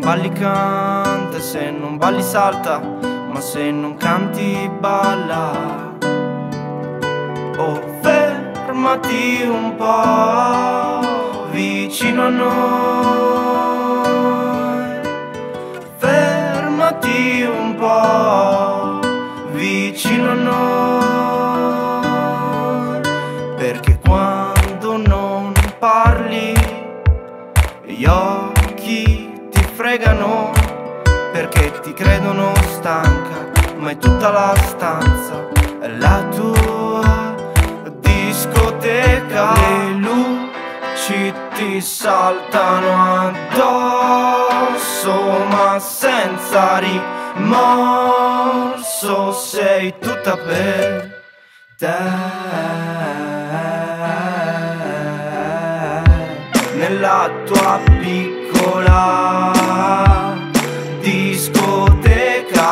balli canta, se non balli salta, ma se non canti balla. Oh, fermati un po' vicino a noi. Fermati un po' vicino a noi. Fregano. Perché ti credono stanca, ma è tutta la stanza, è la tua discoteca. Le luci ti saltano addosso, ma senza rimorso. Sei tutta per te. Nella tua piccola discoteca.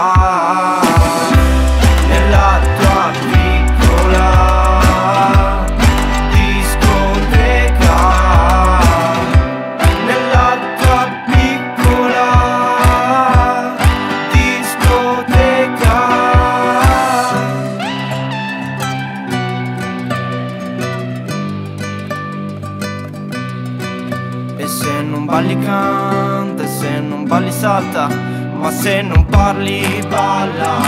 E se non balli canta, e se non balli salta, ma se non parli balla.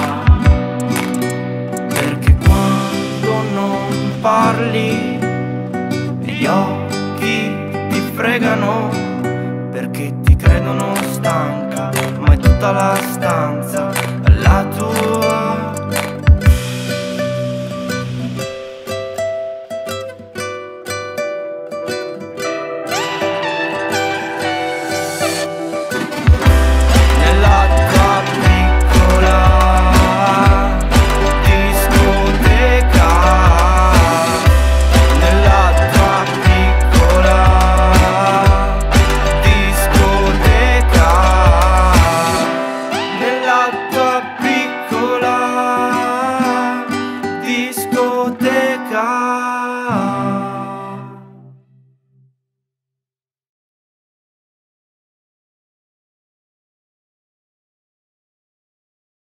Perché quando non parli, gli occhi ti fregano, perché ti credono stanca, ma è tutta la stanza,